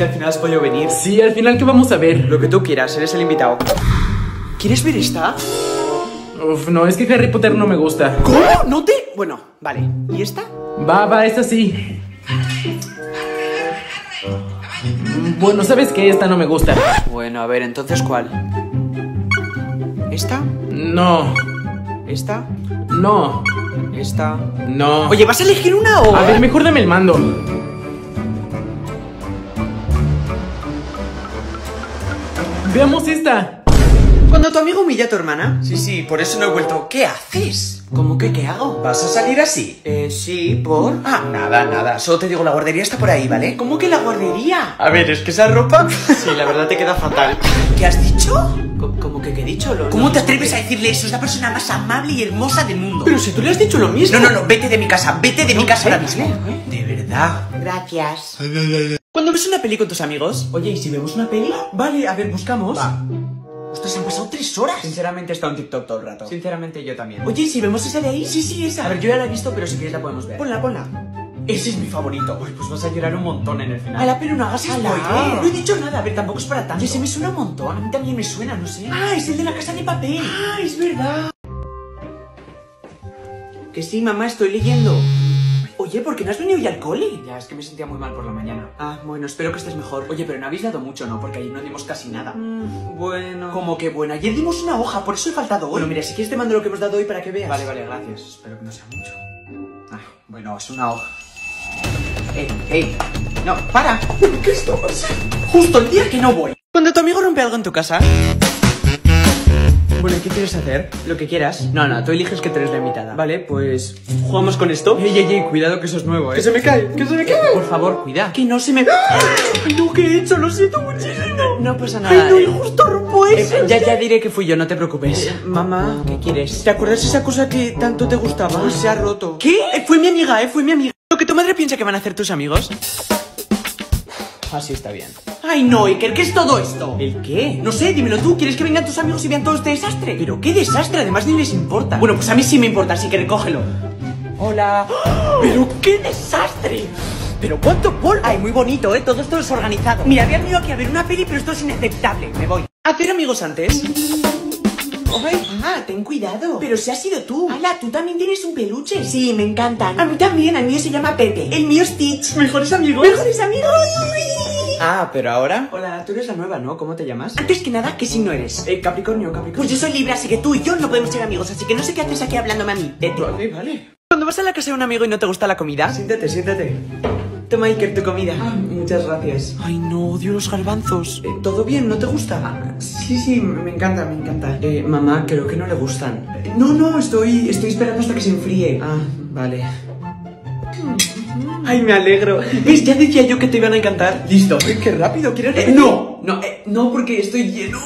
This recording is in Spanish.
que al final has podido venir. Sí, al final, ¿qué vamos a ver? Lo que tú quieras, eres el invitado. ¿Quieres ver esta? Uf, no, es que Harry Potter no me gusta. ¿Cómo? ¿No te...? Bueno, vale. ¿Y esta? Va, va, esta sí. Bueno, ¿sabes qué? Esta no me gusta. Bueno, a ver, entonces ¿cuál? ¿Esta? No, ¿Esta? no, ¿Esta? no. Oye, ¿vas a elegir una o...? a ver, mejor dame el mando. Veamos esta. Cuando tu amigo humilla a tu hermana. Sí, sí, por eso no he vuelto. ¿Qué haces? ¿Cómo que qué hago? ¿Vas a salir así? Eh, sí, ¿por? Ah, nada, nada. Solo te digo, la guardería está por ahí, ¿vale? ¿Cómo que la guardería? A ver, es que esa ropa... Sí, la verdad te queda fatal. ¿Qué has dicho? ¿Cómo que qué he dicho? Lo- ¿Cómo lo te atreves que- a decirle eso? Es la persona más amable y hermosa del mundo. Pero si tú le has dicho lo mismo. No, no, no, vete de mi casa, vete de mi casa ahora mismo. De verdad. Gracias. Cuando ves una peli con tus amigos, oye, ¿y si vemos una peli? Vale, a ver, buscamos. Va. Ostras, han pasado tres horas. Sinceramente he estado en TikTok todo el rato. Sinceramente yo también. Oye, ¿y si vemos esa de ahí? Sí, sí, esa. A ver, yo ya la he visto, pero si quieres la podemos ver. Ponla, ponla. Ese es mi favorito. Uy, pues vas a llorar un montón en el final. Ala, pero no hagas spoiler. No he dicho nada, a ver, tampoco es para tanto. Oye, se me suena un montón. A mí también me suena, no sé. Ah, es el de la casa de papel. Ah, es verdad. Que sí, mamá, estoy leyendo. Oye, ¿por qué no has venido ya al cole? Ya, es que me sentía muy mal por la mañana. Ah, bueno, espero que estés mejor. Oye, pero no habéis dado mucho, ¿no? Porque ayer no dimos casi nada. Mm, bueno. Como que bueno, ayer dimos una hoja, por eso he faltado hoy. Bueno, mira, si quieres te mando lo que hemos dado hoy para que veas. Vale, vale, gracias. Espero que no sea mucho. Ah, bueno, es una hoja. ¡Ey, ey! No, para. ¿Qué está pasando? Justo el día que no voy. Cuando tu amigo rompe algo en tu casa. Bueno, ¿y ¿qué quieres hacer? Lo que quieras. No, no, tú eliges que tú eres la invitada. Vale, pues. ¿Jugamos con esto? Ey, ey, ey, cuidado que eso es nuevo, eh. Que se me cae, que se me cae. Por favor, cuida. Que no se me... Ay, no, ¿qué he hecho? Lo siento muchísimo. No pasa Ay, nada. no, eh. justo rompo eso. Eh, ya, ya diré que fui yo, no te preocupes. mamá, ¿qué quieres? ¿Te acuerdas esa cosa que tanto te gustaba? Pues se ha roto. ¿Qué? Eh, fue mi amiga, eh, fue mi amiga. Lo que tu madre piensa que van a hacer tus amigos. Así está bien. Ay, no, Iker, ¿qué es todo esto? ¿El qué? No sé, dímelo tú. ¿Quieres que vengan tus amigos y vean todo este desastre? Pero qué desastre, además ni les importa. Bueno, pues a mí sí me importa, así que recógelo. hola. ¡Pero qué desastre! Pero cuánto polvo. Ay, muy bonito, ¿eh? Todo esto desorganizado. Mira, había venido aquí a ver una peli, pero esto es inaceptable. Me voy. ¿Hacer amigos antes? Ay, ah, ten cuidado. Pero si has sido tú. Ala, tú también tienes un peluche. Sí, me encantan. A mí también, el mío se llama Pepe. El mío es Stitch. ¿Mejores amigos? ¿Mejores amigos? Ah, pero ahora. Hola, tú eres la nueva, ¿no? ¿Cómo te llamas? Antes que nada, ¿qué signo eres? Eh, Capricornio, Capricornio. Pues yo soy Libra, así que tú y yo no podemos ser amigos, así que no sé qué haces aquí hablándome a mí. Vete. Vale, vale. Cuando vas a la casa de un amigo y no te gusta la comida. Siéntate, siéntate. Toma, Iker, tu comida. muchas gracias. Ay, no, odio los garbanzos. Eh, ¿Todo bien? ¿No te gusta? sí, sí, me me encanta, me encanta. Eh, mamá, creo que no le gustan. Eh, no, no, estoy, estoy esperando hasta que se enfríe. Ah, vale. Ay, me alegro. ¿Ves? Ya decía yo que te iban a encantar. Listo. Ay, qué rápido, ¿quieres? Eh, no, no, eh, no, porque estoy lleno.